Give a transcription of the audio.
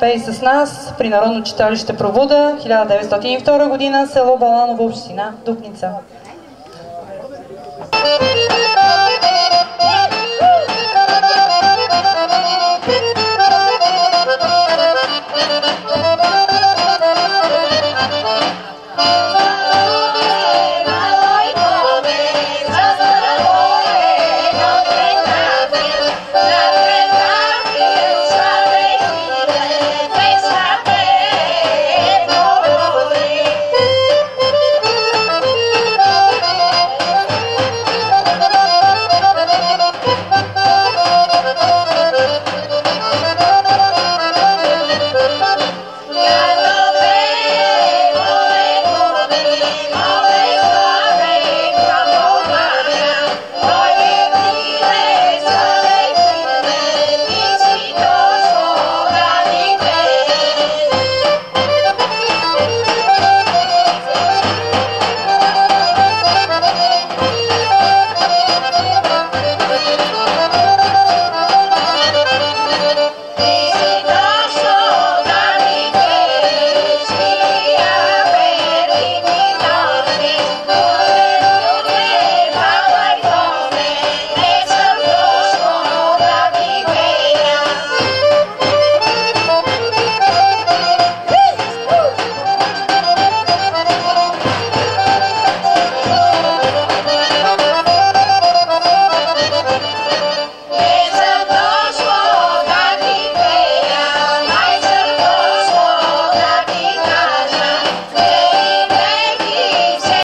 Пей с нас при Народно читалище Провода, 1902 година, село Баланово, община Дупница.